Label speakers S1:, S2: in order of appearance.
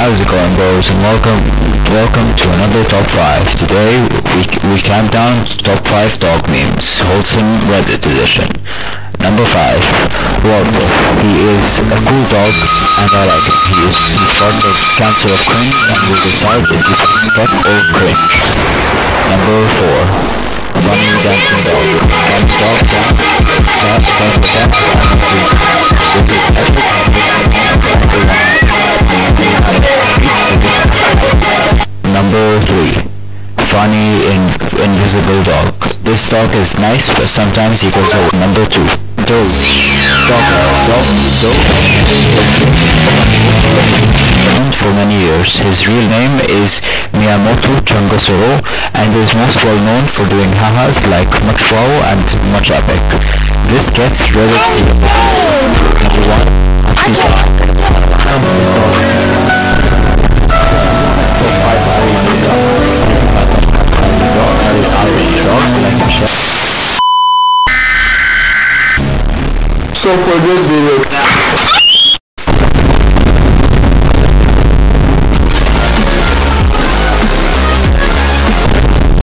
S1: How's it going, bros? And welcome, welcome to another top five. Today we we count down top five dog memes, wholesome Reddit edition. Number five, Walter. He is a cool dog, and I like him. He is he's part of Council of Cringe and will decide if he is fuck or cringe. Number four, Funny dancing dog. One dog down, dog does the dance and cringe. This is epic Number 3. Funny in Invisible Dog. This dog is nice, but sometimes he goes over. Number 2. Dog. Dog. Dog. Dog. For many years. His real name is Miyamoto Changasoro and is most well known for doing hahas like much wow and much epic. This gets Reddit
S2: So for this video,